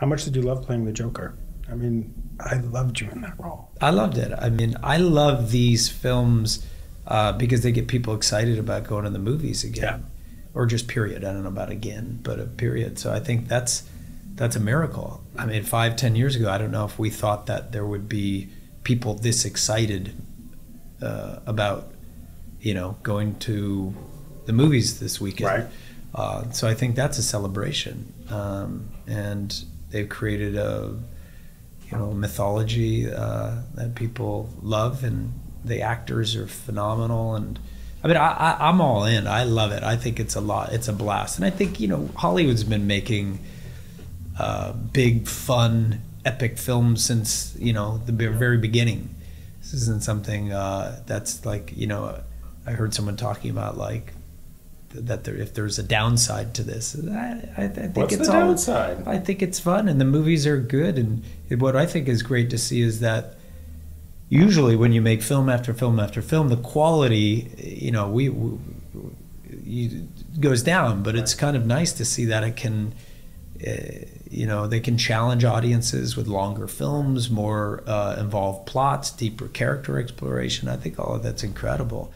How much did you love playing the Joker? I mean, I loved you in that role. I loved it. I mean, I love these films uh, because they get people excited about going to the movies again, Yeah. or just period. I don't know about again, but a period. So I think that's that's a miracle. I mean, five, ten years ago, I don't know if we thought that there would be people this excited uh, about, you know, going to the movies this weekend. Right. Uh, so I think that's a celebration, um, and they've created a you know mythology uh, that people love, and the actors are phenomenal. And I mean, I, I, I'm all in. I love it. I think it's a lot. It's a blast, and I think you know Hollywood's been making uh, big, fun, epic films since you know the very beginning. This isn't something uh, that's like you know. I heard someone talking about like that there, if there's a downside to this, I, I, I think What's it's the all. downside? I think it's fun, and the movies are good. And what I think is great to see is that usually when you make film after film after film, the quality, you know, we, we you, goes down. But it's kind of nice to see that it can, uh, you know, they can challenge audiences with longer films, more uh, involved plots, deeper character exploration. I think all of that's incredible.